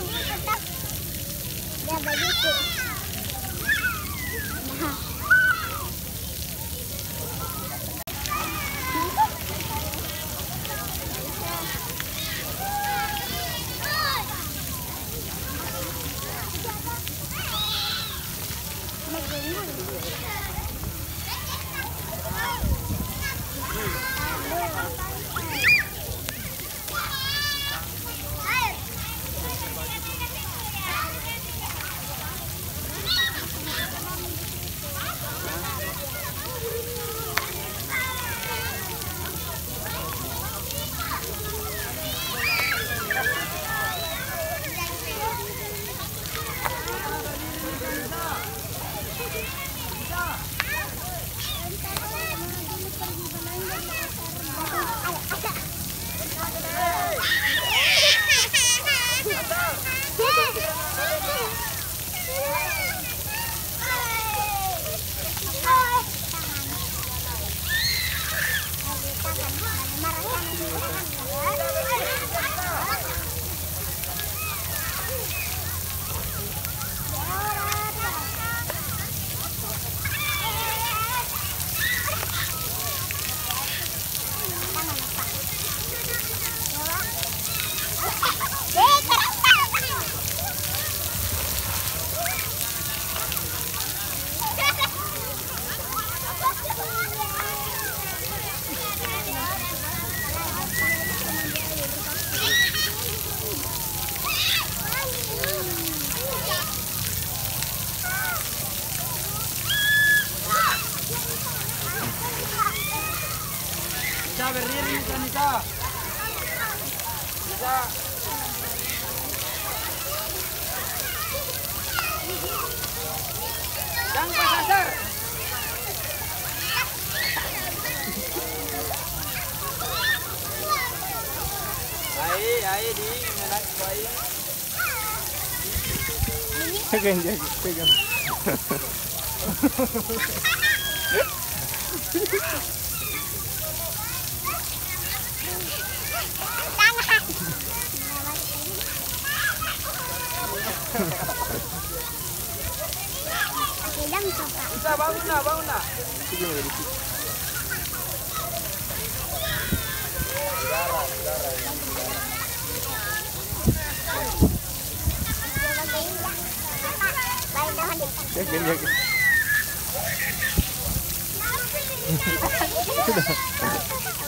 Dia tetap begitu. Nah. Pegang jadi, pegang. Isa, bangun na, bangun na. Sige, may dito. Eh, ganyan. Sudah.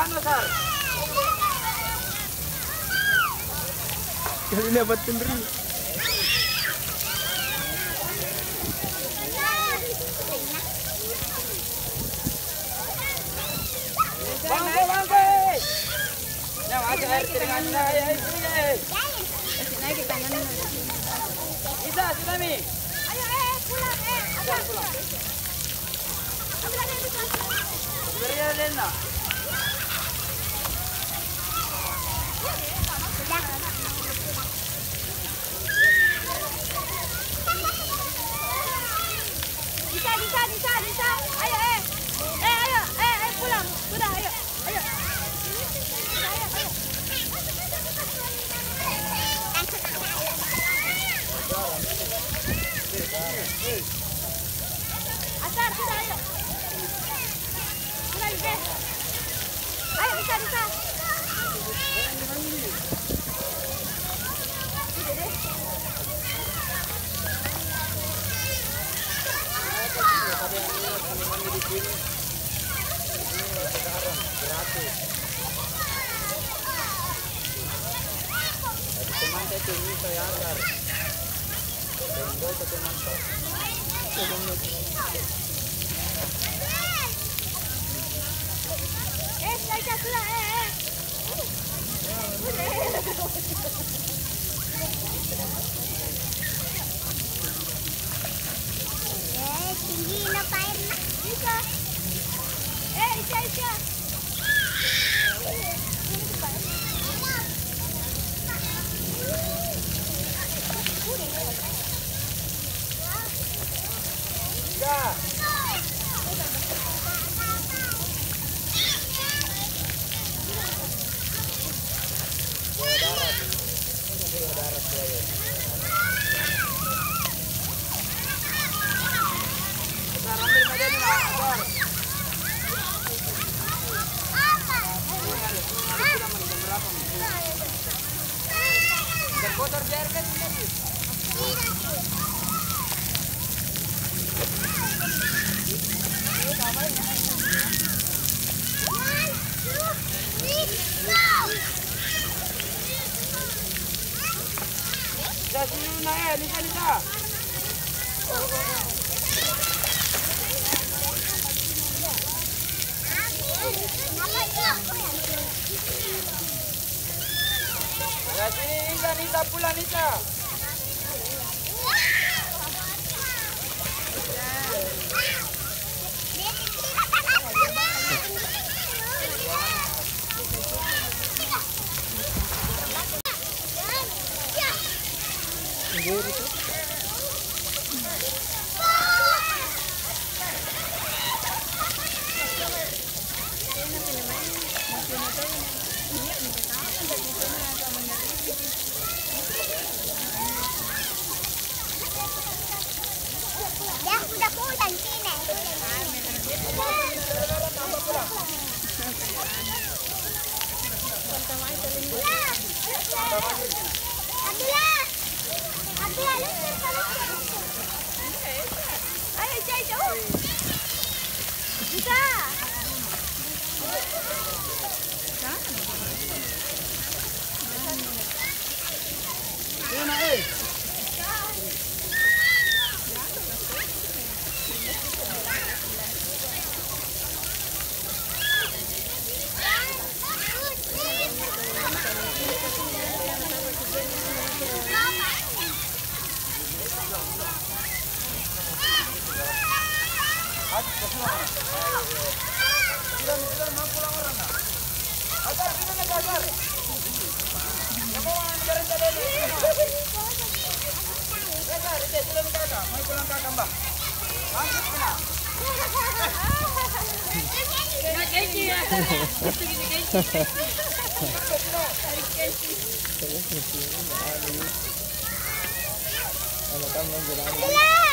Lazar muka Lazar. Kali dapat sendiri. Bangke, bangke. Yang ada air. Isa, Sinami. Ayo eh pulang eh. Pulang, pulang. Beri ini sekarang gratis. Teman saya ini saya agar tenggol ke teman saya eh saya sudah eh Dah sini nak eh, ni Lisa. Oh, oh, oh. Nisa, Nisa pula Nisa. Dad! Mau pulang. Angkat kena. Abdullah. Sini,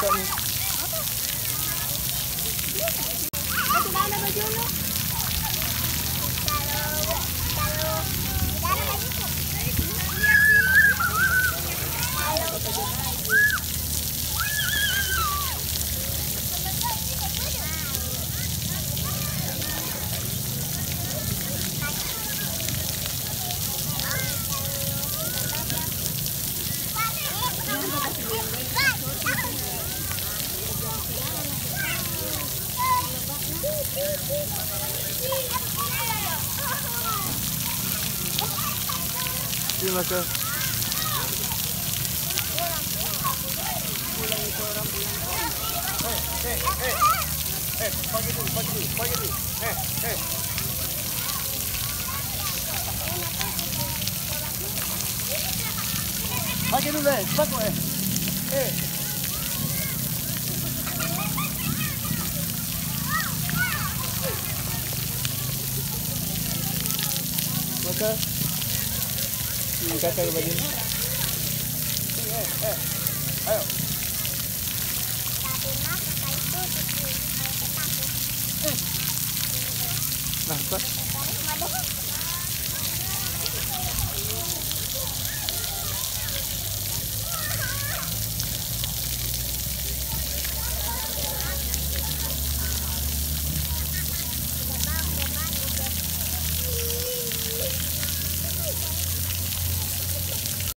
mandi すみません。Hey, hey, hey, pagi dulu, pagi dulu, pagi dulu. Hey, hey. Pagi dulu, eh, pagi dulu, eh. Hey. Okay. Kakak ke bagian. Ayo. Nah, Pak.